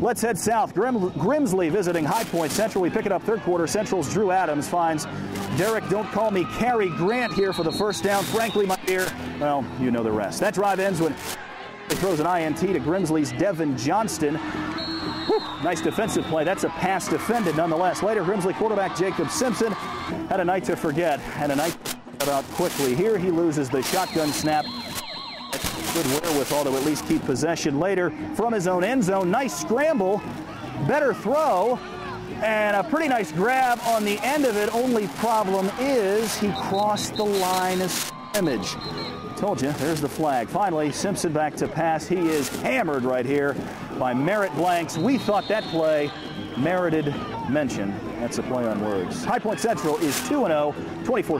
Let's head south. Grim, Grimsley visiting High Point Central. We pick it up third quarter. Central's Drew Adams finds Derek, don't call me Cary Grant here for the first down. Frankly, my dear, well, you know the rest. That drive ends when he throws an INT to Grimsley's Devin Johnston. Whew, nice defensive play. That's a pass defended nonetheless. Later, Grimsley quarterback Jacob Simpson had a night to forget and a night about quickly. Here he loses the shotgun snap. Good wherewithal to at least keep possession later from his own end zone. Nice scramble, better throw, and a pretty nice grab on the end of it. Only problem is he crossed the line of scrimmage. Told you, there's the flag. Finally, Simpson back to pass. He is hammered right here by Merritt Blanks. We thought that play merited mention. That's a play on words. High Point Central is 2 0, 24.